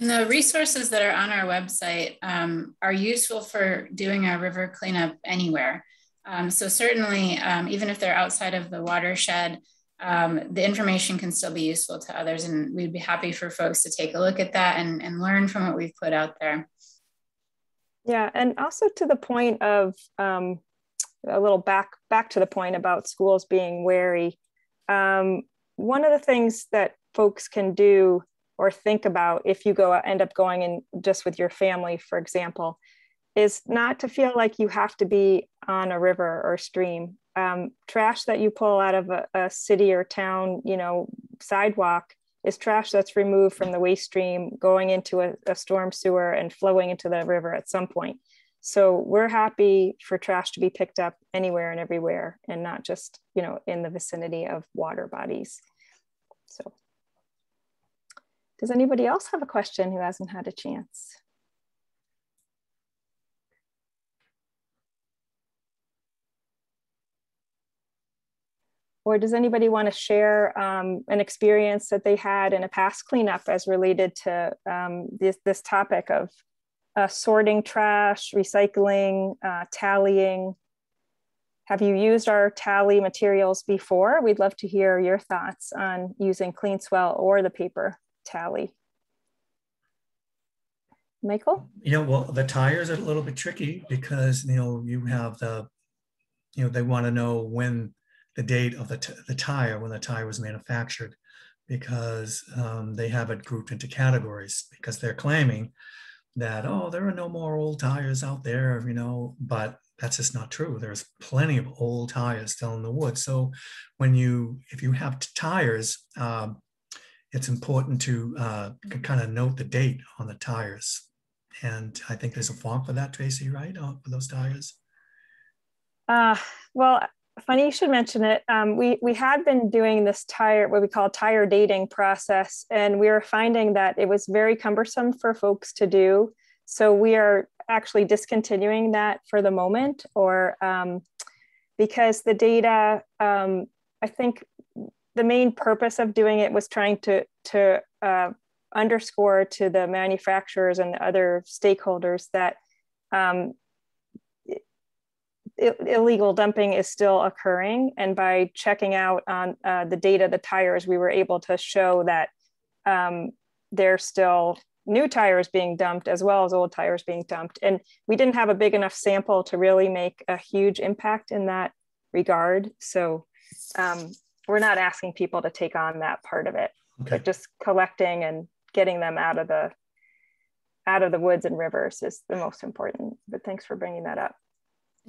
And the resources that are on our website um, are useful for doing a river cleanup anywhere. Um, so certainly, um, even if they're outside of the watershed, um, the information can still be useful to others. And we'd be happy for folks to take a look at that and, and learn from what we've put out there. Yeah, and also to the point of um, a little back back to the point about schools being wary. Um, one of the things that folks can do or think about if you go end up going in just with your family, for example, is not to feel like you have to be on a river or stream. Um, trash that you pull out of a, a city or town, you know, sidewalk is trash that's removed from the waste stream going into a, a storm sewer and flowing into the river at some point. So we're happy for trash to be picked up anywhere and everywhere and not just, you know, in the vicinity of water bodies. So does anybody else have a question who hasn't had a chance? Or does anybody want to share um, an experience that they had in a past cleanup as related to um, this, this topic of uh, sorting trash, recycling, uh, tallying? Have you used our tally materials before? We'd love to hear your thoughts on using CleanSwell or the paper tally. Michael? Know, well, the tires are a little bit tricky because, you know, you have the, you know, they want to know when the date of the, the tire, when the tire was manufactured, because um, they have it grouped into categories because they're claiming that, oh, there are no more old tires out there, you know, but that's just not true. There's plenty of old tires still in the woods So when you, if you have tires, um, it's important to uh, kind of note the date on the tires. And I think there's a form for that, Tracy, right? Uh, for those tires. Uh, well, funny you should mention it. Um, we we had been doing this tire, what we call tire dating process, and we were finding that it was very cumbersome for folks to do. So we are actually discontinuing that for the moment, or um, because the data, um, I think the main purpose of doing it was trying to to uh, underscore to the manufacturers and the other stakeholders that um, illegal dumping is still occurring. And by checking out on uh, the data, the tires, we were able to show that um, there's still new tires being dumped as well as old tires being dumped. And we didn't have a big enough sample to really make a huge impact in that regard. So um, we're not asking people to take on that part of it, Okay. but just collecting and getting them out of the out of the woods and rivers is the most important. But thanks for bringing that up.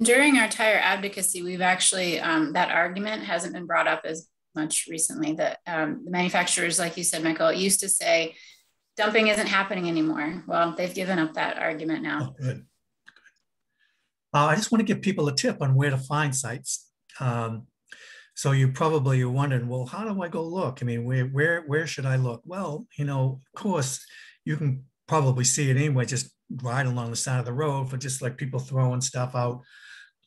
During our tire advocacy, we've actually, um, that argument hasn't been brought up as much recently. That um, the manufacturers, like you said, Michael, used to say dumping isn't happening anymore. Well, they've given up that argument now. Oh, good. Uh, I just want to give people a tip on where to find sites. Um, so you probably you're wondering, well, how do I go look? I mean, where where where should I look? Well, you know, of course, you can probably see it anyway, just right along the side of the road for just like people throwing stuff out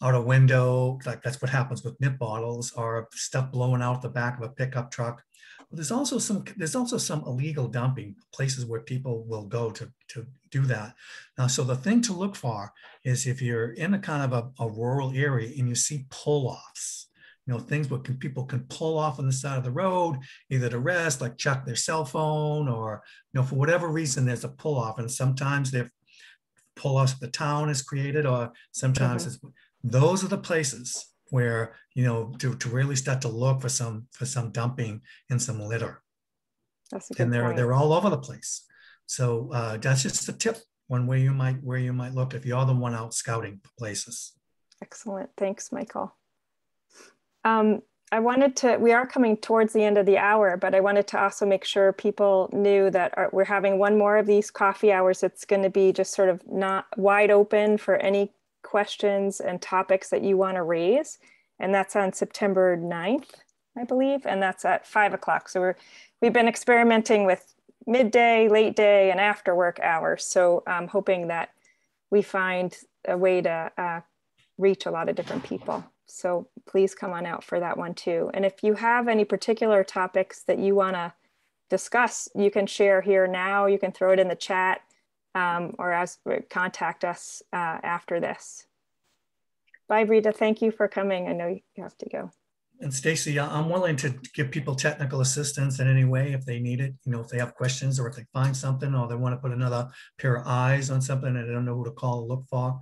out a window, like that's what happens with nip bottles or stuff blowing out the back of a pickup truck. But there's also some there's also some illegal dumping places where people will go to to do that. Now, so the thing to look for is if you're in a kind of a, a rural area and you see pull-offs, you know, things where can, people can pull off on the side of the road, either to rest, like check their cell phone, or you know, for whatever reason, there's a pull-off, and sometimes they're pull-offs the town is created, or sometimes it's those are the places where you know to, to really start to look for some for some dumping and some litter That's a good and they're point. they're all over the place. So uh, that's just a tip, one way you might where you might look if you're the one out scouting places. Excellent. Thanks, Michael. Um, I wanted to, we are coming towards the end of the hour, but I wanted to also make sure people knew that our, we're having one more of these coffee hours. It's going to be just sort of not wide open for any questions and topics that you want to raise. And that's on September 9th, I believe. And that's at five o'clock. So we're, we've been experimenting with midday, late day, and after work hours. So I'm hoping that we find a way to uh, reach a lot of different people. So please come on out for that one too. And if you have any particular topics that you want to discuss, you can share here now. You can throw it in the chat um, or as contact us uh, after this. Bye, Rita. Thank you for coming. I know you have to go. And Stacy, I'm willing to give people technical assistance in any way if they need it. You know, if they have questions or if they find something or they want to put another pair of eyes on something and they don't know who to call or look for,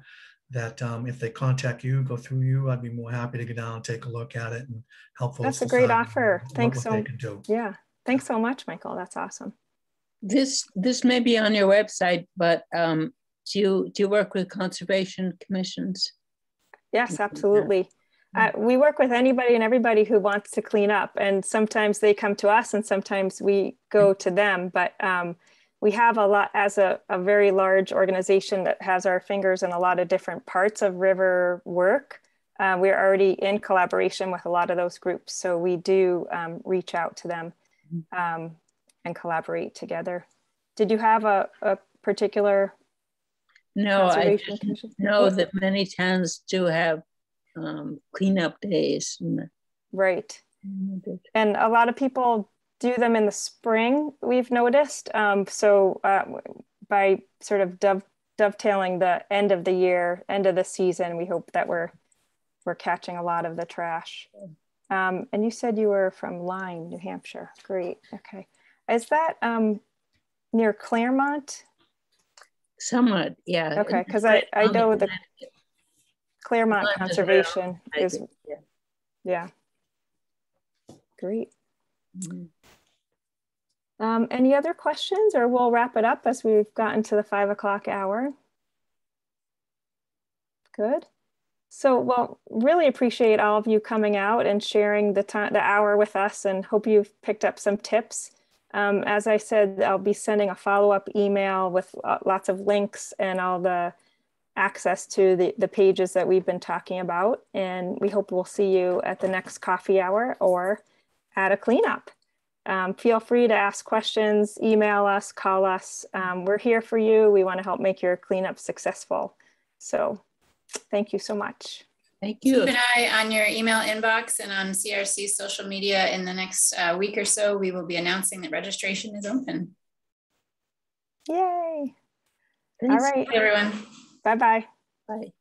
that um, if they contact you, go through you, I'd be more happy to get down and take a look at it and help folks. That's a great offer. Thanks so- they. Yeah. Thanks so much, Michael. That's awesome. This, this may be on your website, but um, do you, do you work with conservation commissions? Yes, absolutely. Uh, we work with anybody and everybody who wants to clean up, and sometimes they come to us, and sometimes we go to them. But um, we have a lot as a, a very large organization that has our fingers in a lot of different parts of river work. Uh, we're already in collaboration with a lot of those groups, so we do um, reach out to them um, and collaborate together. Did you have a, a particular No, I just know that many towns do have um, cleanup days. and- Right. and a lot of people do them in the spring we've noticed. Um, so uh, by sort of dove, dovetailing the end of the year end of the season we hope that we're we're catching a lot of the trash. Um, and you said you were from lyme new hampshire. Great. Okay. Is that um, near claremont? Somewhat, yeah. okay because I, I know the claremont Lyme is right on conservation is yeah. yeah. Great. Mhm. Um, any other questions or we'll wrap it up as we've gotten to the five o'clock hour? Good. So, well, really appreciate all of you coming out and sharing the time, the hour with us and hope you've picked up some tips. Um, as I said, I'll be sending a follow-up email with uh, lots of links and all the access to the, the pages that we've been talking about. And we hope we'll see you at the next coffee hour or at a cleanup. Um, feel free to ask questions, email us, call us. Um, we're here for you. We want to help make your cleanup successful. So thank you so much. Thank you. Keep an eye on your email inbox and on CRC social media. In the next uh, week or so, we will be announcing that registration is open. Yay. Thanks. All right. Hey, everyone. Bye-bye. Bye.